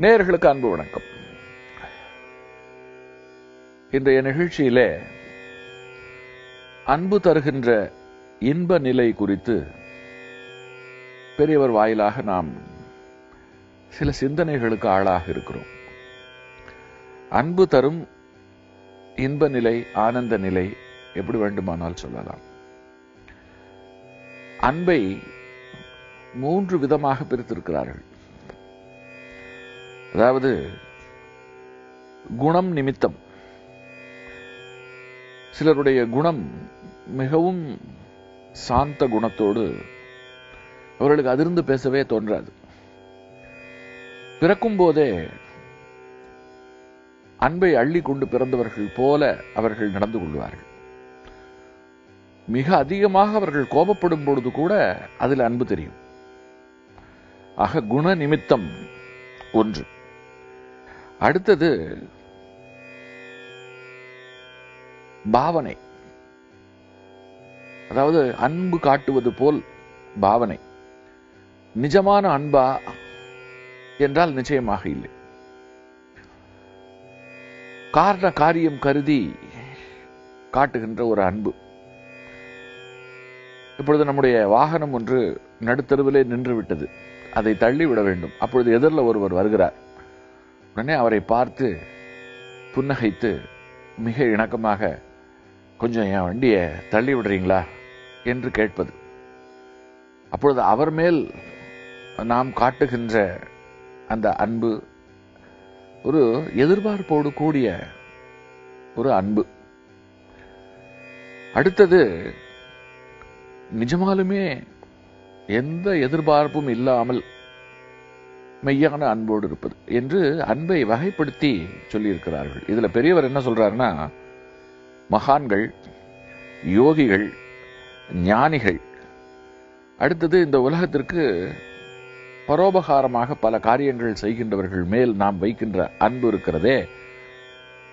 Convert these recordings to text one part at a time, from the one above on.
நேயர்களுக்கு அன்பு வணக்கம். இன்றைய நிகழ்ச்சியிலே அன்பு தருகின்ற இன்ப நிலை குறித்து பெரியவர் வாயிலாக நாம் சில சிந்தனைகளுக்கு ஆளாக இருக்கிறோம். அன்பு தரும் இன்ப நிலை ஆனந்த நிலை எப்படி வேண்டுமானால் சொல்லலாம். அன்பை மூன்று விதமாக பிரித்திருக்கிறார்கள். அதாவது குணம் நிமித்தம். சிலருடைய குணம் மிகவும் சாந்த குணத்தோடு அவர்களுக்கு அதிர்ந்து பேசவே தோன்றாது. பிறக்கும் போதே அன்பை அள்ளி கொண்டு பிறந்தவர்கள் போல அவர்கள் நடந்து கொள்வார்கள். மிக அதிகமாக அவர்கள் கோபப்படும் பொழுது கூட அதில் அன்பு தெரியும். ஆக குண நிமித்தம் ஒன்று. அடுத்தது பாவனை. அதாவது அன்பு காட்டுவது போல் பாவனை. நிஜமான அன்பா என்றால் நிச்சயமாக இல்லை. காரண காரியம் கருதி காட்டுகின்ற ஒரு அன்பு. இப்பொழுது நம்முடைய வாகனம் ஒன்று நடுத்தருவிலே நின்று விட்டது. அதை தள்ளி விட வேண்டும். அப்பொழுது எதிரில் ஒருவர் வருகிறார். உடனே அவரை பார்த்து புன்னகைத்து மிக இணக்கமாக கொஞ்சம் என் வண்டியை தள்ளி விடுறீங்களா? என்று கேட்பது. அப்பொழுது அவர் மேல் நாம் காட்டுகின்ற அந்த அன்பு ஒரு எதிர்பார்ப்போடு கூடிய ஒரு அன்பு. அடுத்தது நிஜமாலுமே எந்த எதிர்பார்ப்பும் இல்லாமல் மெய்யான அன்போடு இருப்பது என்று அன்பை வகைப்படுத்தி சொல்லியிருக்கிறார்கள். இதில் பெரியவர் என்ன சொல்றாருன்னா மகான்கள் யோகிகள் ஞானிகள் அடுத்தது இந்த உலகத்திற்கு பரோபகாரமாக பல காரியங்கள் செய்கின்றவர்கள் மேல் நாம் வைக்கின்ற அன்பு இருக்கிறதே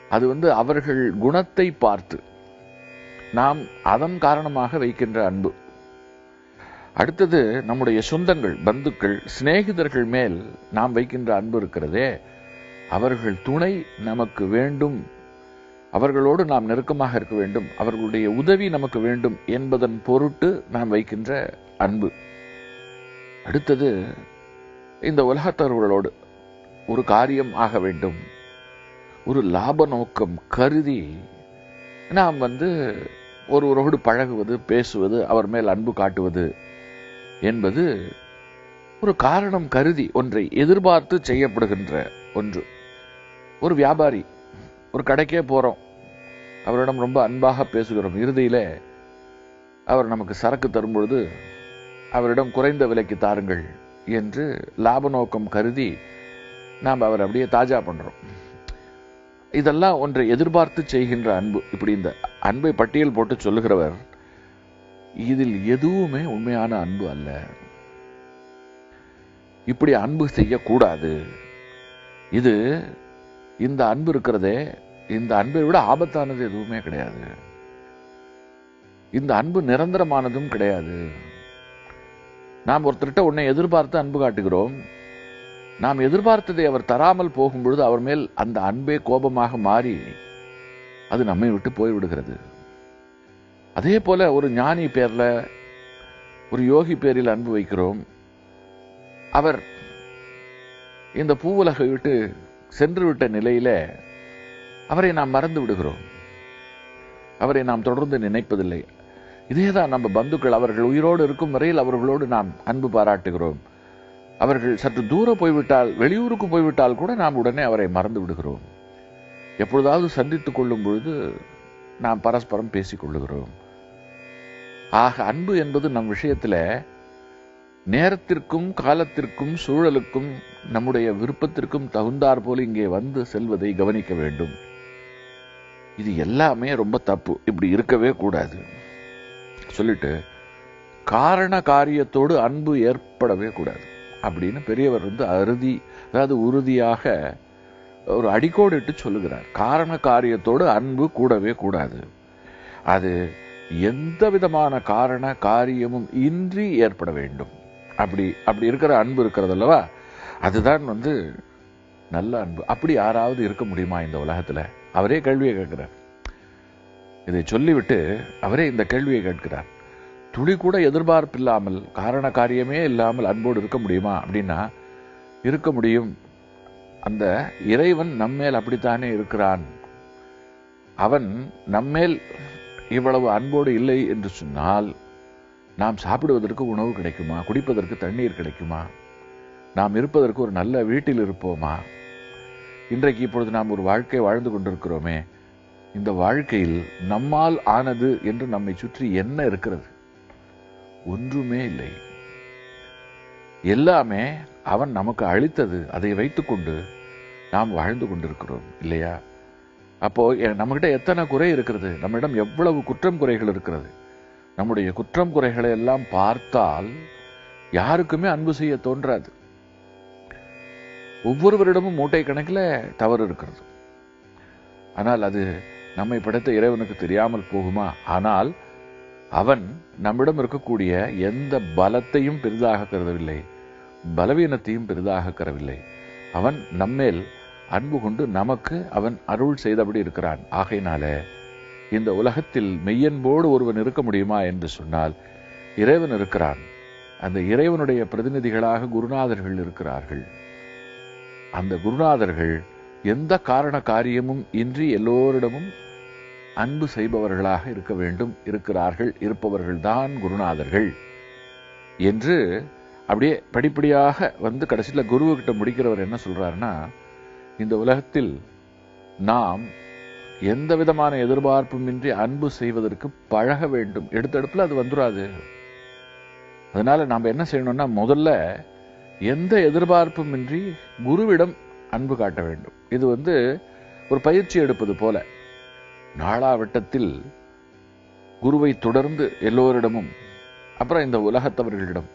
அது வந்து அவர்கள் குணத்தை பார்த்து நாம் அதன் காரணமாக வைக்கின்ற அன்பு. அடுத்தது நம்முடைய சொந்தங்கள் பந்துக்கள் சிநேகிதர்கள் மேல் நாம் வைக்கின்ற அன்பு இருக்கிறதே அவர்கள் துணை நமக்கு வேண்டும். அவர்களோடு நாம் நெருக்கமாக இருக்க வேண்டும். அவர்களுடைய உதவி நமக்கு வேண்டும் என்பதன் பொருட்டு நாம் வைக்கின்ற அன்பு. அடுத்தது இந்த உலகத்தவர்களோடு ஒரு காரியம் ஆக வேண்டும். ஒரு லாப நோக்கம் கருதி நாம் வந்து ஒருவரோடு பழகுவது பேசுவது அவர் மேல் அன்பு காட்டுவது என்பது ஒரு காரணம் கருதி ஒன்றை எதிர்பார்த்து செய்யப்படுகின்ற ஒன்று. ஒரு வியாபாரி ஒரு கடைக்கே போறோம். அவரிடம் ரொம்ப அன்பாக பேசுகிறோம். இறுதியில அவர் நமக்கு சரக்கு தரும்பொழுது அவரிடம் குறைந்த விலைக்கு தாருங்கள் என்று லாப நோக்கம் கருதி நாம் அவர் அப்படியே தாஜா பண்றோம். இதெல்லாம் ஒன்றை எதிர்பார்த்து செய்கின்ற அன்பு. இப்படி இந்த அன்பை பட்டியல் போட்டு சொல்லுகிறவர் இதில் எதுவுமே உண்மையான அன்பு அல்ல. இப்படி அன்பு செய்யக்கூடாது. இது இந்த அன்பு இருக்கிறதே இந்த அன்பை விட ஆபத்தானது எதுவுமே கிடையாது. இந்த அன்பு நிரந்தரமானதும் கிடையாது. நாம் ஒருத்தர்கிட்ட உன்னை எதிர்பார்த்து அன்பு காட்டுகிறோம். நாம் எதிர்பார்த்ததை அவர் தராமல் போகும்பொழுது அவர் மேல் அந்த அன்பே கோபமாக மாறி அது நம்மை விட்டு போய்விடுகிறது. அதே போல ஒரு ஞானி பேர்ல ஒரு யோகி பேரில் அன்பு வைக்கிறோம். அவர் இந்த பூவுலகை விட்டு சென்று விட்ட நிலையில அவரை நாம் மறந்து விடுகிறோம். அவரை நாம் தொடர்ந்து நினைப்பதில்லை. இதேதான் நம்ம பந்துக்கள் அவர்கள் உயிரோடு இருக்கும் வரையில் அவர்களோடு நாம் அன்பு பாராட்டுகிறோம். அவர்கள் சற்று தூரம் போய்விட்டால் வெளியூருக்கு போய்விட்டால் கூட நாம் உடனே அவரை மறந்து விடுகிறோம். எப்பொழுதாவது சந்தித்துக் கொள்ளும் பொழுது நாம் பரஸ்பரம் பேசிக் கொள்ளுகிறோம் ஆக அன்பு என்பது நம் விஷயத்துல நேரத்திற்கும் காலத்திற்கும் சூழலுக்கும் நம்முடைய விருப்பத்திற்கும் தகுந்தார் போல இங்கே வந்து செல்வதை கவனிக்க வேண்டும். இது எல்லாமே ரொம்ப தப்பு. இப்படி இருக்கவே கூடாது. சொல்லிட்டு காரண காரியத்தோடு அன்பு ஏற்படவே கூடாது. அப்படின்னு பெரியவர் வந்து அறுதி அதாவது உறுதியாக ஒரு அடிக்கோடிட்டு சொல்லுகிறார். காரண காரியத்தோடு அன்பு கூடவே கூடாது. அது எந்த விதமான காரண காரியமும் இன்றி ஏற்பட வேண்டும். அப்படி அப்படி இருக்கிற அன்பு இருக்கிறது அல்லவா? அதுதான் வந்து நல்ல அன்பு. அப்படி யாராவது இருக்க முடியுமா இந்த உலகத்துல? அவரே கேள்வியை கேட்கிறார். இதை சொல்லிவிட்டு அவரே இந்த கேள்வியை கேட்கிறார். துளி கூட எதிர்பார்ப்பு இல்லாமல் காரண காரியமே இல்லாமல் அன்போடு இருக்க முடியுமா? அப்படின்னா இருக்க முடியும். அந்த இறைவன் நம்மேல் அப்படித்தானே இருக்கிறான்? அவன் நம்மேல் இவ்வளவு அன்போடு இல்லை என்று சொன்னால் நாம் சாப்பிடுவதற்கு உணவு கிடைக்குமா? குடிப்பதற்கு தண்ணீர் கிடைக்குமா? நாம் இருப்பதற்கு ஒரு நல்ல வீட்டில் இருப்போமா? இன்றைக்கு இப்பொழுது நாம் ஒரு வாழ்க்கை வாழ்ந்து கொண்டிருக்கிறோமே இந்த வாழ்க்கையில் நம்மால் ஆனது என்று நம்மை சுற்றி என்ன இருக்கிறது? ஒன்றுமே இல்லை. எல்லாமே அவன் நமக்கு அளித்தது அதை வைத்துக்கொண்டு நாம் வாழ்ந்து கொண்டிருக்கிறோம் இல்லையா? அப்போ நம்மகிட்ட எத்தனை குறை இருக்கிறது? நம்மிடம் எவ்வளவு குற்றம் குறைகள் இருக்கிறது? நம்முடைய குற்றம் குறைகளை எல்லாம் பார்த்தால் யாருக்குமே அன்பு செய்ய தோன்றாது. ஒவ்வொருவரிடமும் மூட்டை கணக்கில் தவறு இருக்கிறது. ஆனால் அது நம்மை படைத்த இறைவனுக்கு தெரியாமல் போகுமா? ஆனால் அவன் நம்மிடம் இருக்கக்கூடிய எந்த பலத்தையும் பெரிதாக கருதவில்லை. பலவீனத்தையும் பெரிதாக கரவில்லை அவன் நம்மேல் அன்பு கொண்டு நமக்கு அவன் அருள் செய்தபடி இருக்கிறான். ஆகையினால இந்த உலகத்தில் மெய்யன்போடு ஒருவன் இருக்க முடியுமா என்று சொன்னால் இறைவன் இருக்கிறான். அந்த இறைவனுடைய பிரதிநிதிகளாக குருநாதர்கள் இருக்கிறார்கள். அந்த குருநாதர்கள் எந்த காரண காரியமும் இன்றி எல்லோரிடமும் அன்பு செய்பவர்களாக இருக்க வேண்டும். இருக்கிறார்கள் இருப்பவர்கள்தான் குருநாதர்கள் என்று அப்படியே படிப்படியாக வந்து கடைசியில் குருவுக்கிட்ட முடிக்கிறவர் என்ன சொல்றாருன்னா இந்த உலகத்தில் நாம் எந்த விதமான எதிர்பார்ப்புமின்றி அன்பு செய்வதற்கு பழக வேண்டும். எடுத்தடுப்பில் அது வந்துடாது அதனால நாம் என்ன செய்யணும்னா முதல்ல எந்த எதிர்பார்ப்புமின்றி குருவிடம் அன்பு காட்ட வேண்டும். இது வந்து ஒரு பயிற்சி எடுப்பது போல. நாளாவட்டத்தில் குருவை தொடர்ந்து எல்லோரிடமும் அப்புறம் இந்த உலகத்தவர்களிடம்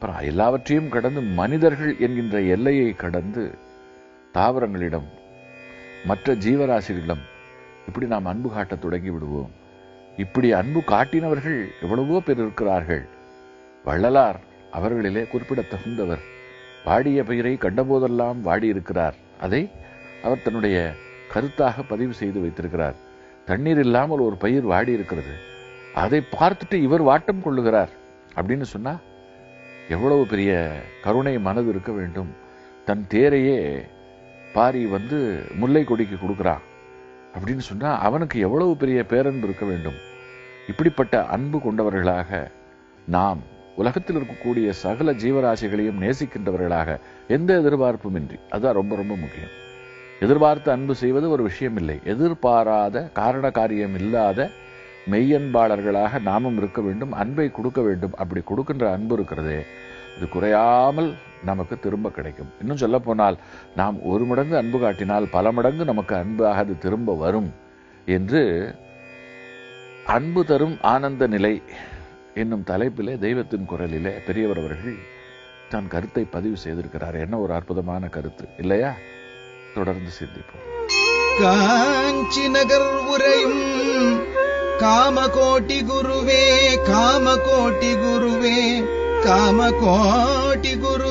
எல்லாவற்றையும் கடந்து மனிதர்கள் என்கின்ற எல்லையை கடந்து தாவரங்களிடம் மற்ற ஜீவராசிகளிடம் இப்படி நாம் அன்பு காட்டத் தொடங்கி விடுவோம் இப்படி அன்பு காட்டினவர்கள் எவ்வளவோ பேர் இருக்கிறார்கள். வள்ளலார் அவர்களிலே குறிப்பிடத் தகுந்தவர் வாடிய பெயரை கண்டபோதெல்லாம் வாடியிருக்கிறார். அதை அவர் தன்னுடைய கருத்தாக பதிவு செய்து வைத்திருக்கிறார். தண்ணீர் இல்லாமல் ஒரு பயிர் வாடி இருக்கிறது அதை பார்த்துட்டு இவர் வாட்டம் கொள்ளுகிறார் அப்படின்னு சொன்னா எவ்வளவு பெரிய கருணை மனது இருக்க வேண்டும். தன் தேரையே பாரி வந்து முல்லை கொடிக்கு கொடுக்குறான் அப்படின்னு சொன்னா அவனுக்கு எவ்வளவு பெரிய பேரன்பு இருக்க வேண்டும். இப்படிப்பட்ட அன்பு கொண்டவர்களாக நாம் உலகத்தில் இருக்கக்கூடிய சகல ஜீவராசிகளையும் நேசிக்கின்றவர்களாக எந்த எதிர்பார்ப்பும் இன்றி அதுதான் ரொம்ப ரொம்ப முக்கியம். எதிர்பார்த்து அன்பு செய்வது ஒரு விஷயம் இல்லை எதிர்பாராத காரண காரியம் இல்லாத மெய்யன்பாளர்களாக நாமும் இருக்க வேண்டும் அன்பை கொடுக்க வேண்டும். அப்படி கொடுக்கின்ற அன்பு இருக்கிறதே அது குறையாமல் நமக்கு திரும்ப கிடைக்கும். இன்னும் சொல்ல போனால் நாம் ஒரு மடங்கு அன்பு காட்டினால் பல மடங்கு நமக்கு அன்பாக அது திரும்ப வரும் என்று அன்பு தரும் ஆனந்த நிலை என்னும் தலைப்பிலே தெய்வத்தின் குரலிலே பெரியவர் அவர்கள் தன் கருத்தை பதிவு செய்திருக்கிறார். என்ன ஒரு அற்புதமான கருத்து இல்லையா? தொடர்ந்து சிந்திப்போம். காஞ்சி நகர் உரையும் कामकोटिगुरुवे कामकोटिगुरुवे कामकोटिगुरु